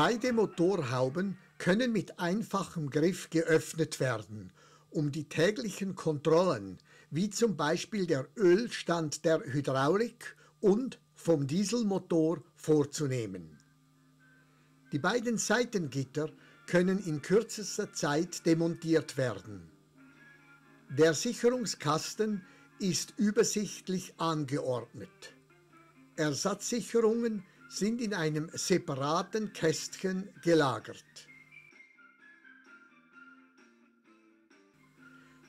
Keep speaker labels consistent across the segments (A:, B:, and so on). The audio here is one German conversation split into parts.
A: Beide Motorhauben können mit einfachem Griff geöffnet werden, um die täglichen Kontrollen, wie zum Beispiel der Ölstand der Hydraulik und vom Dieselmotor vorzunehmen. Die beiden Seitengitter können in kürzester Zeit demontiert werden. Der Sicherungskasten ist übersichtlich angeordnet. Ersatzsicherungen sind in einem separaten Kästchen gelagert.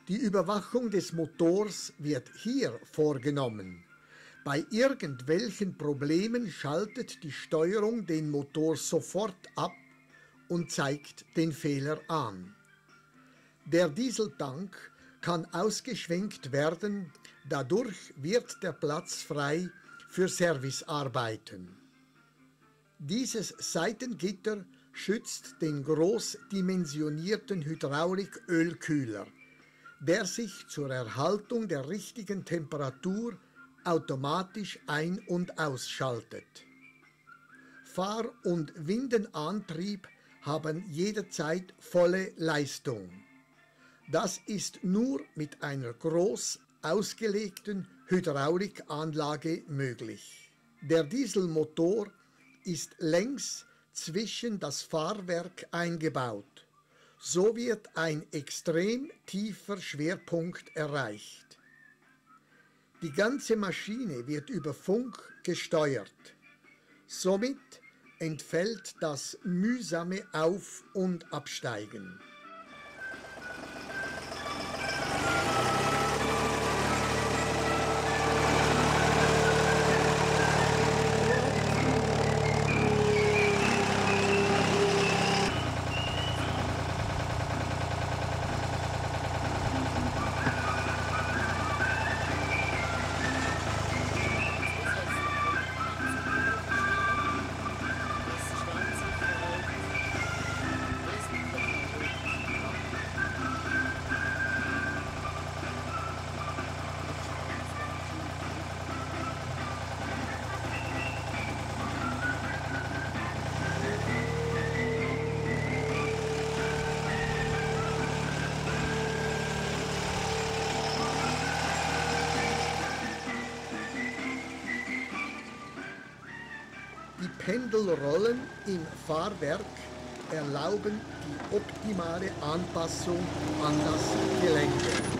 A: Die Überwachung des Motors wird hier vorgenommen. Bei irgendwelchen Problemen schaltet die Steuerung den Motor sofort ab und zeigt den Fehler an. Der Dieseltank kann ausgeschwenkt werden, dadurch wird der Platz frei für Servicearbeiten. Dieses Seitengitter schützt den großdimensionierten Hydraulikölkühler, der sich zur Erhaltung der richtigen Temperatur automatisch ein- und ausschaltet. Fahr- und Windenantrieb haben jederzeit volle Leistung. Das ist nur mit einer groß ausgelegten Hydraulikanlage möglich. Der Dieselmotor ist längs zwischen das Fahrwerk eingebaut. So wird ein extrem tiefer Schwerpunkt erreicht. Die ganze Maschine wird über Funk gesteuert. Somit entfällt das mühsame Auf- und Absteigen. Pendelrollen im Fahrwerk erlauben die optimale Anpassung an das Gelände.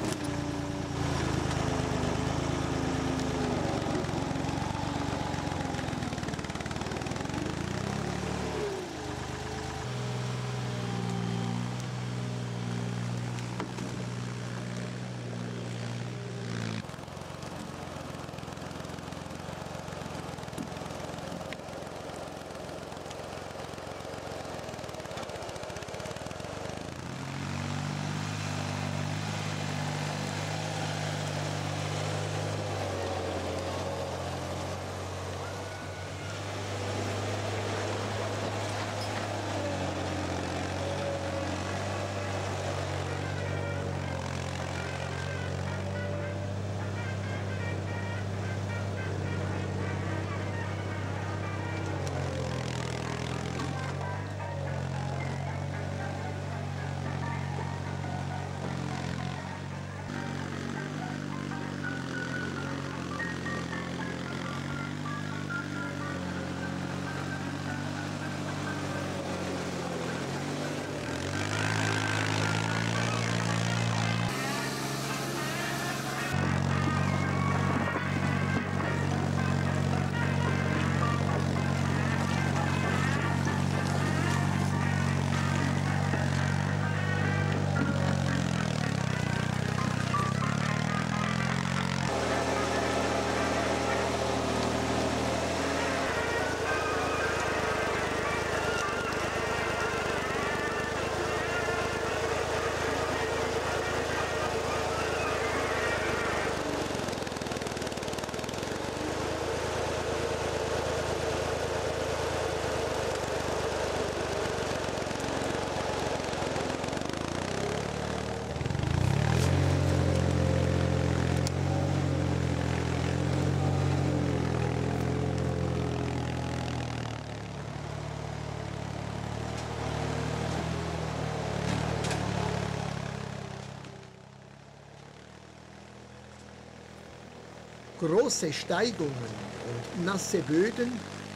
A: Große Steigungen und nasse Böden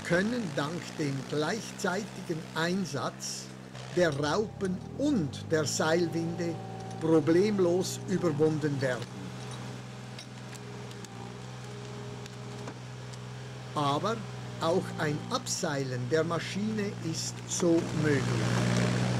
A: können dank dem gleichzeitigen Einsatz der Raupen und der Seilwinde problemlos überwunden werden. Aber auch ein Abseilen der Maschine ist so möglich.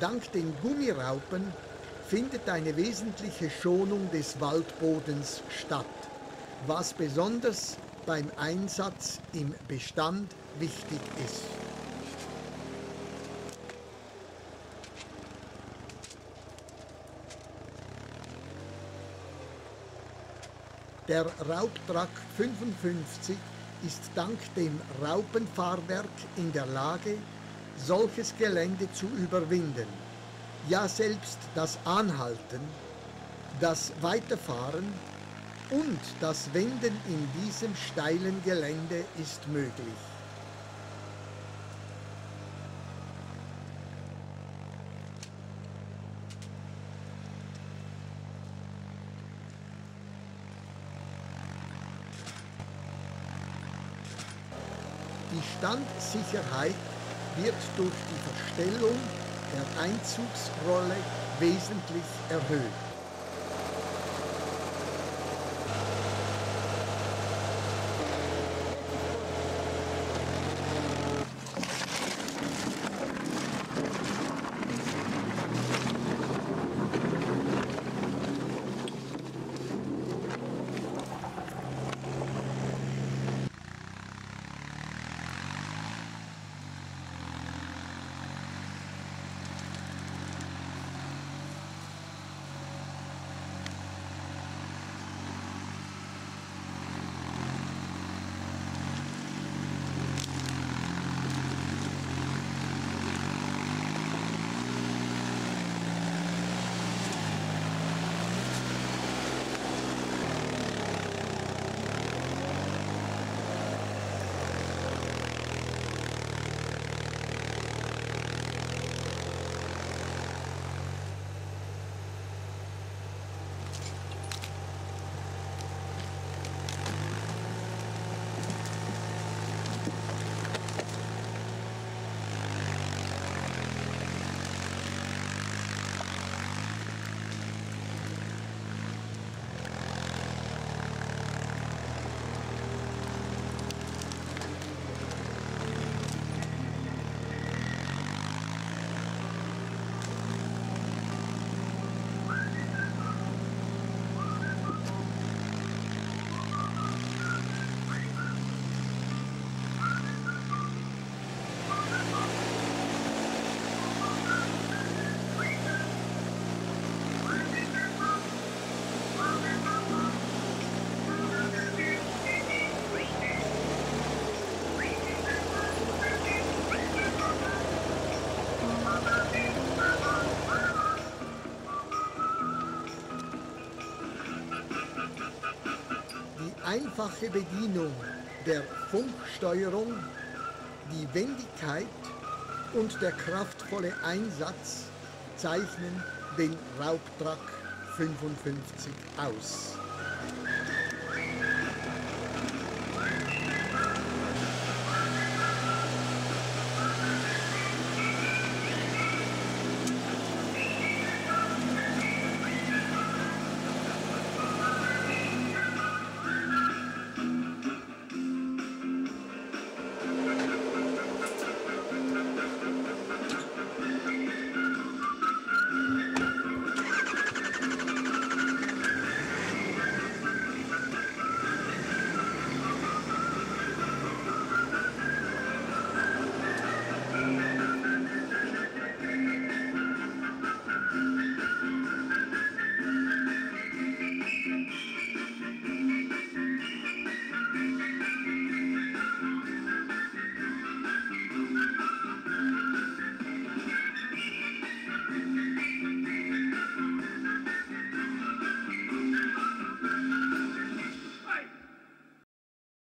A: Dank den Gummiraupen findet eine wesentliche Schonung des Waldbodens statt, was besonders beim Einsatz im Bestand wichtig ist. Der Raubtruck 55 ist dank dem Raupenfahrwerk in der Lage, solches Gelände zu überwinden. Ja, selbst das Anhalten, das Weiterfahren und das Wenden in diesem steilen Gelände ist möglich. Die Standsicherheit wird durch die Verstellung der Einzugsrolle wesentlich erhöht. Einfache Bedienung der Funksteuerung, die Wendigkeit und der kraftvolle Einsatz zeichnen den Raubtruck 55 aus.